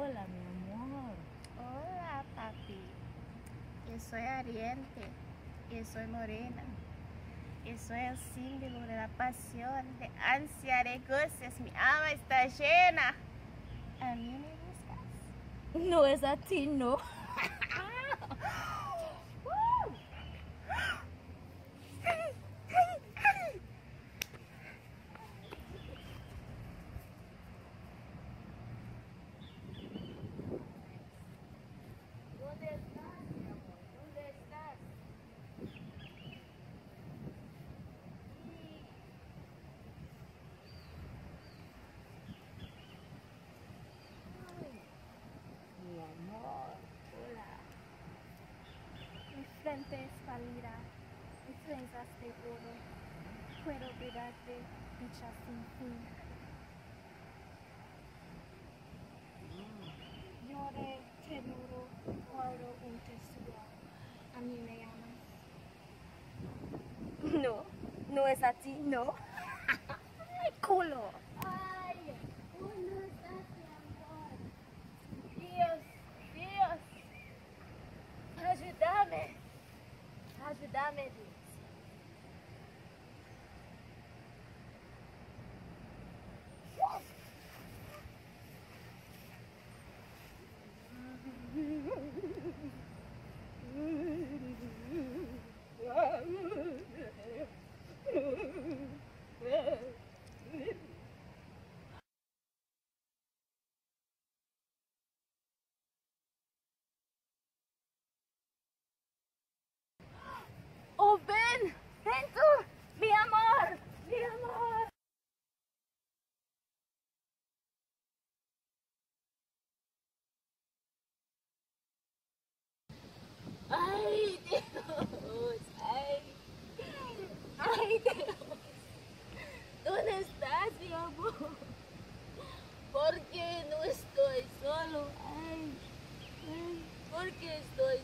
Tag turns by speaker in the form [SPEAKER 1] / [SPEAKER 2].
[SPEAKER 1] Hola, mi amor.
[SPEAKER 2] Hola, papi. Yo soy Ariente. Yo soy morena. Yo soy el símbolo de la pasión, de ansia, de goces. Mi alma está llena. ¿A mí me buscas?
[SPEAKER 1] No es a ti, no.
[SPEAKER 2] ¿Dónde estás, mi amor? ¿Dónde estás?
[SPEAKER 1] Mi amor. Hola.
[SPEAKER 2] Mi frente pálida, trenzas de oro. Puedo brindarte dicha sin fin. Lloré, te guardo un tesoro. A mí me amas.
[SPEAKER 1] No, no es a ti, no.
[SPEAKER 2] ¡Ay, culo! ¡Ay! ¿Dónde estás, mi amor? Dios, Dios. Ayúdame. Ayúdame, Dios.
[SPEAKER 1] Oh, ven. Ven tú. Mi amor. Mi amor. Ay, Dios. Ay. Ay, Dios. ¿Dónde estás, mi amor? ¿Por qué no estoy solo? Ay, ay, ¿por qué estoy